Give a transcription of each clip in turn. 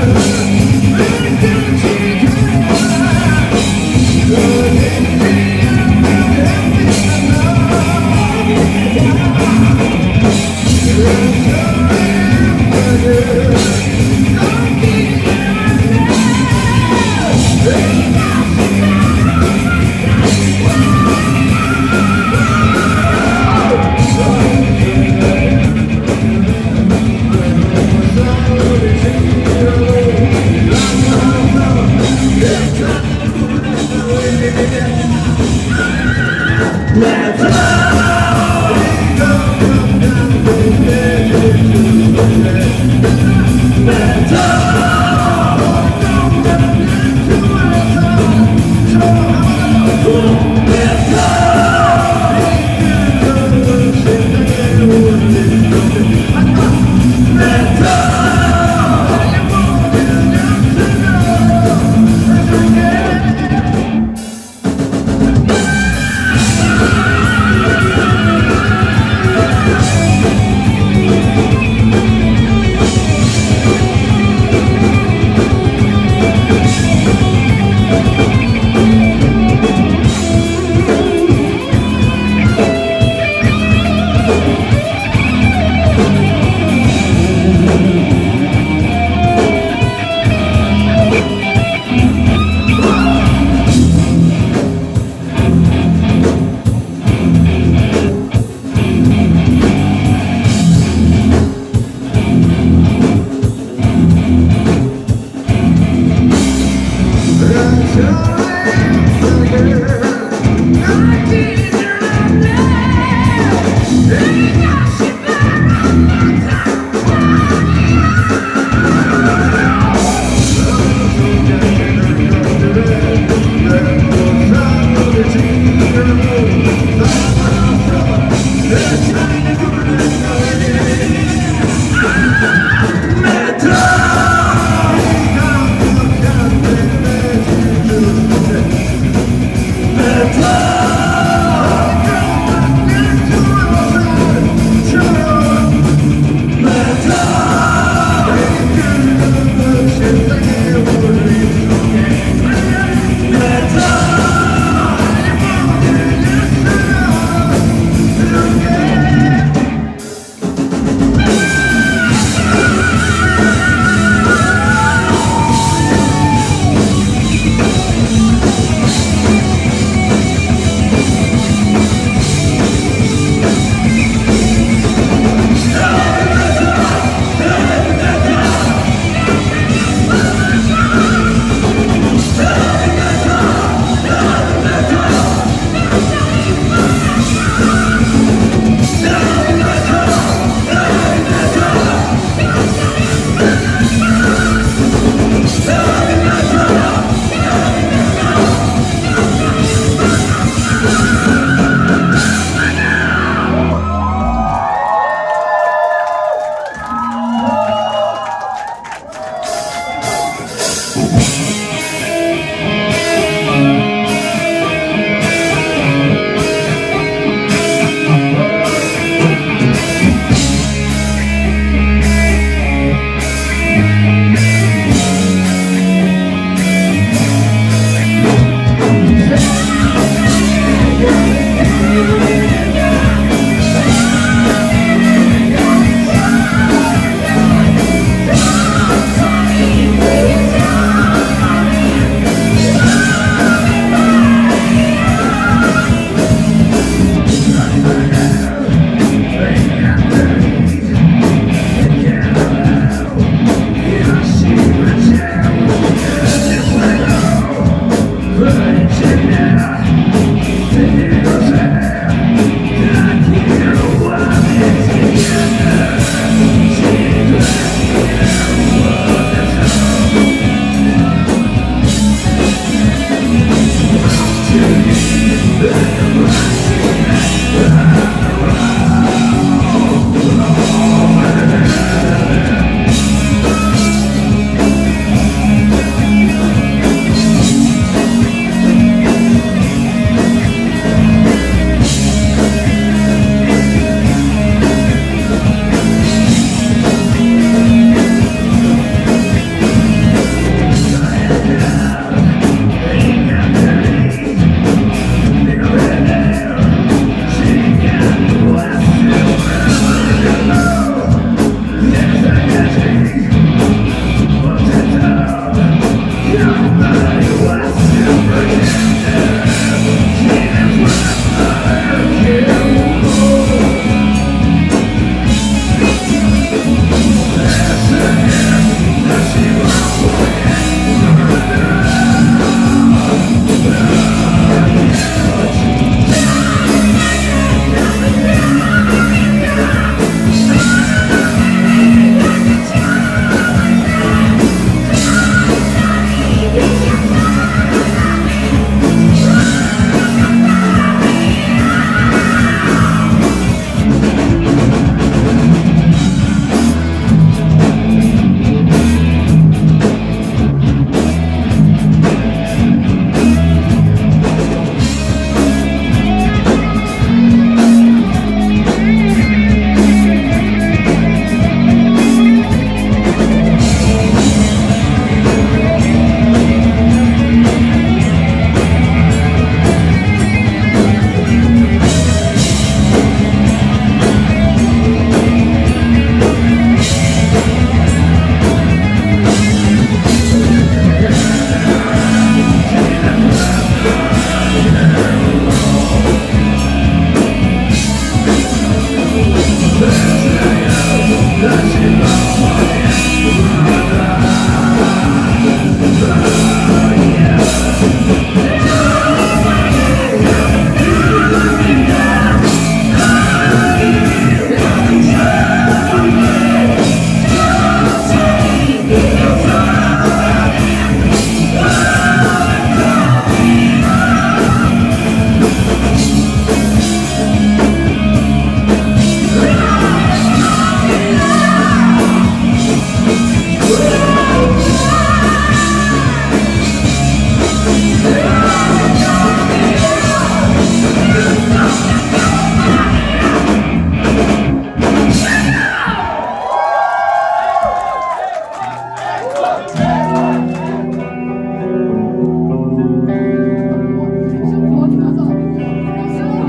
Let's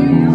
you.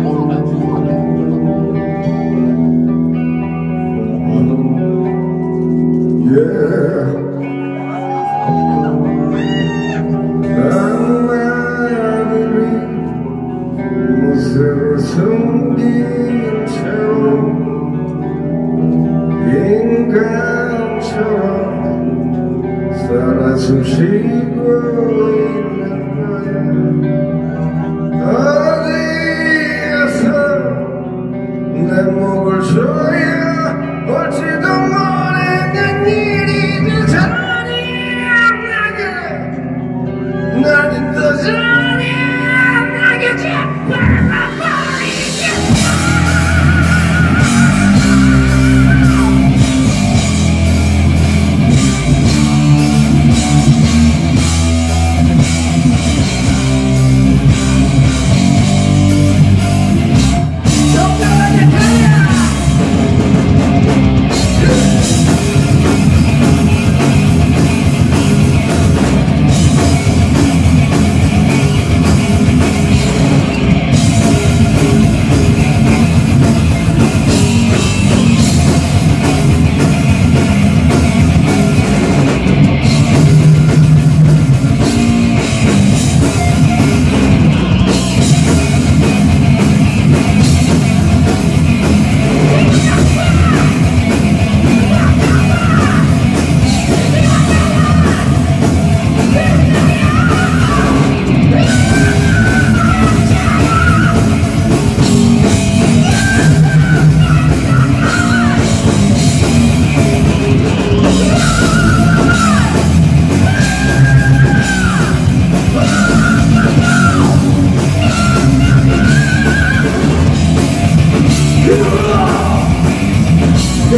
the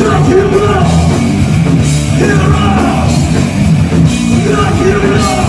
Knock him out! Knock!